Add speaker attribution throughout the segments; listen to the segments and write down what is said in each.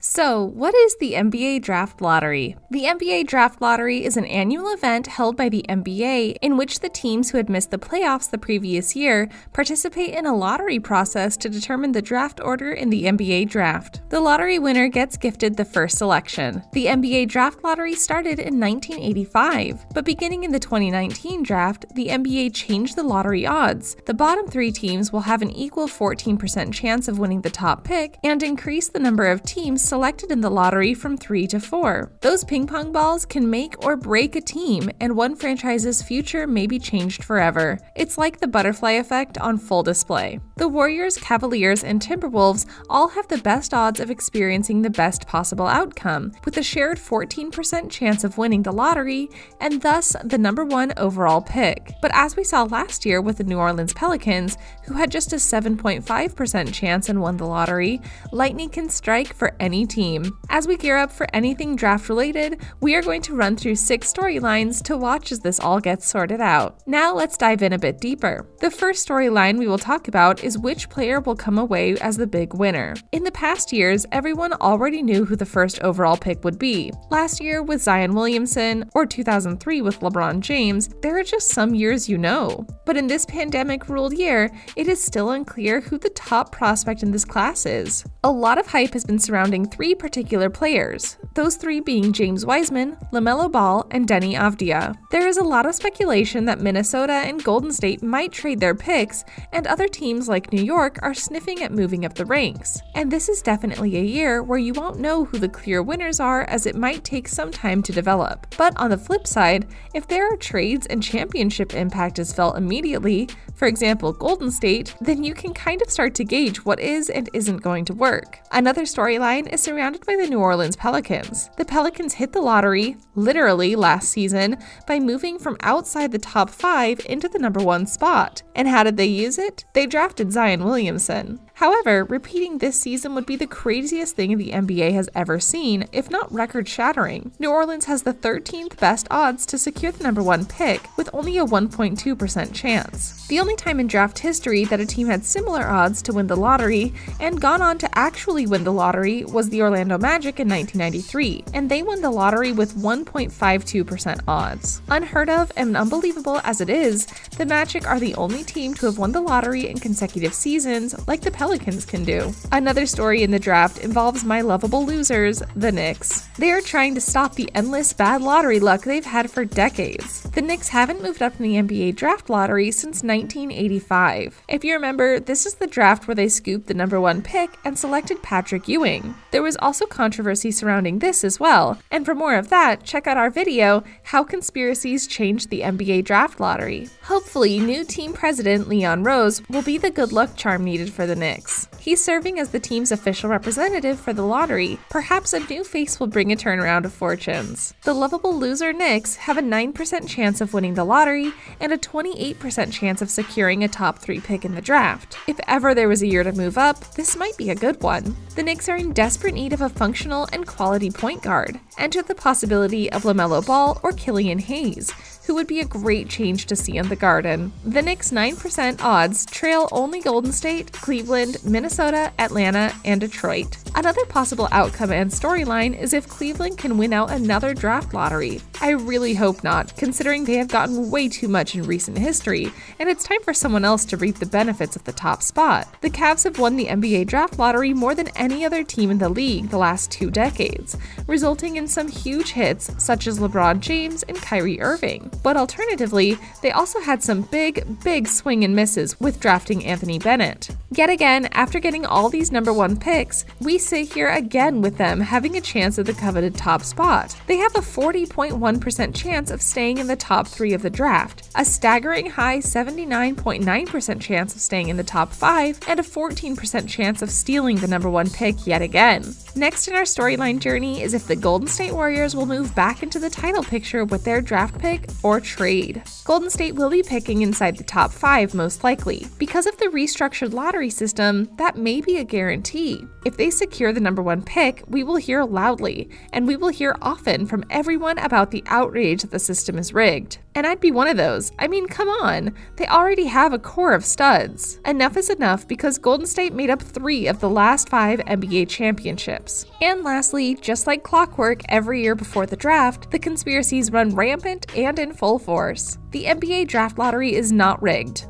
Speaker 1: So, what is the NBA Draft Lottery? The NBA Draft Lottery is an annual event held by the NBA in which the teams who had missed the playoffs the previous year participate in a lottery process to determine the draft order in the NBA Draft. The lottery winner gets gifted the first selection. The NBA Draft Lottery started in 1985, but beginning in the 2019 draft, the NBA changed the lottery odds. The bottom three teams will have an equal 14% chance of winning the top pick and increase the number of teams selected in the lottery from 3 to 4. Those ping pong balls can make or break a team, and one franchise's future may be changed forever. It's like the butterfly effect on full display. The Warriors, Cavaliers, and Timberwolves all have the best odds of experiencing the best possible outcome, with a shared 14% chance of winning the lottery and thus the number one overall pick. But as we saw last year with the New Orleans Pelicans, who had just a 7.5% chance and won the lottery, lightning can strike for any team. As we gear up for anything draft related, we are going to run through six storylines to watch as this all gets sorted out. Now let's dive in a bit deeper. The first storyline we will talk about is which player will come away as the big winner. In the past years, everyone already knew who the first overall pick would be. Last year with Zion Williamson, or 2003 with LeBron James, there are just some years you know. But in this pandemic ruled year, it is still unclear who the top prospect in this class is. A lot of hype has been surrounding three particular players, those three being James Wiseman, LaMelo Ball, and Deni Avdija. There is a lot of speculation that Minnesota and Golden State might trade their picks, and other teams like New York are sniffing at moving up the ranks. And this is definitely a year where you won't know who the clear winners are as it might take some time to develop. But on the flip side, if there are trades and championship impact is felt immediately, for example, Golden State, then you can kind of start to gauge what is and isn't going to work. Another storyline is surrounded by the New Orleans Pelicans. The Pelicans hit the lottery, literally, last season by moving from outside the top five into the number one spot. And how did they use it? They drafted Zion Williamson. However, repeating this season would be the craziest thing the NBA has ever seen, if not record shattering. New Orleans has the 13th best odds to secure the number one pick, with only a 1.2% chance. The only time in draft history that a team had similar odds to win the lottery and gone on to actually win the lottery was the Orlando Magic in 1993, and they won the lottery with 1.52% odds. Unheard of and unbelievable as it is, the Magic are the only team to have won the lottery in consecutive seasons, like the Pelicans Pelicans can do. Another story in the draft involves my lovable losers, the Knicks. They are trying to stop the endless bad lottery luck they've had for decades. The Knicks haven't moved up in the NBA draft lottery since 1985. If you remember, this is the draft where they scooped the number one pick and selected Patrick Ewing. There was also controversy surrounding this as well, and for more of that, check out our video, How Conspiracies Changed the NBA Draft Lottery. Hopefully, new team president Leon Rose will be the good luck charm needed for the Knicks. He's serving as the team's official representative for the lottery. Perhaps a new face will bring a turnaround of fortunes. The lovable loser Knicks have a 9% chance of winning the lottery and a 28% chance of securing a top 3 pick in the draft. If ever there was a year to move up, this might be a good one. The Knicks are in desperate need of a functional and quality point guard. Enter the possibility of LaMelo Ball or Killian Hayes, who would be a great change to see in the Garden. The Knicks' 9% odds trail only Golden State, Cleveland, Minnesota, Atlanta, and Detroit. Another possible outcome and storyline is if Cleveland can win out another draft lottery. I really hope not, considering they have gotten way too much in recent history, and it's time for someone else to reap the benefits of the top spot. The Cavs have won the NBA draft lottery more than any other team in the league the last two decades, resulting in some huge hits such as LeBron James and Kyrie Irving. But alternatively, they also had some big, big swing and misses with drafting Anthony Bennett. Yet again, after getting all these number one picks, we sit here again with them having a chance at the coveted top spot. They have a 40.1% chance of staying in the top three of the draft, a staggering high 79.9% chance of staying in the top five, and a 14% chance of stealing the number one pick yet again. Next in our storyline journey is if the Golden State Warriors will move back into the title picture with their draft pick or trade. Golden State will be picking inside the top 5 most likely. Because of the restructured lottery system, that may be a guarantee. If they secure the number 1 pick, we will hear loudly, and we will hear often from everyone about the the outrage that the system is rigged. And I'd be one of those. I mean, come on. They already have a core of studs. Enough is enough because Golden State made up three of the last five NBA championships. And lastly, just like clockwork every year before the draft, the conspiracies run rampant and in full force. The NBA draft lottery is not rigged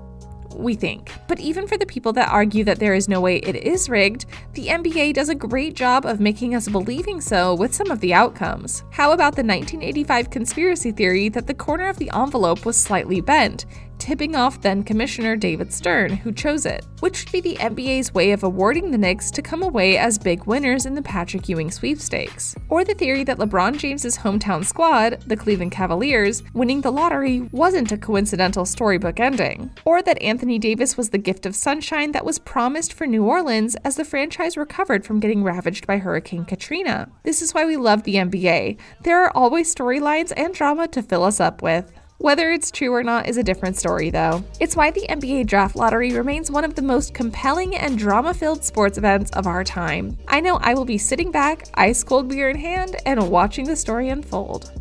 Speaker 1: we think. But even for the people that argue that there is no way it is rigged, the NBA does a great job of making us believing so with some of the outcomes. How about the 1985 conspiracy theory that the corner of the envelope was slightly bent, tipping off then Commissioner David Stern, who chose it, which would be the NBA's way of awarding the Knicks to come away as big winners in the Patrick Ewing sweepstakes. Or the theory that LeBron James's hometown squad, the Cleveland Cavaliers, winning the lottery wasn't a coincidental storybook ending. Or that Anthony Davis was the gift of sunshine that was promised for New Orleans as the franchise recovered from getting ravaged by Hurricane Katrina. This is why we love the NBA. There are always storylines and drama to fill us up with. Whether it's true or not is a different story, though. It's why the NBA Draft Lottery remains one of the most compelling and drama filled sports events of our time. I know I will be sitting back, ice cold beer in hand, and watching the story unfold.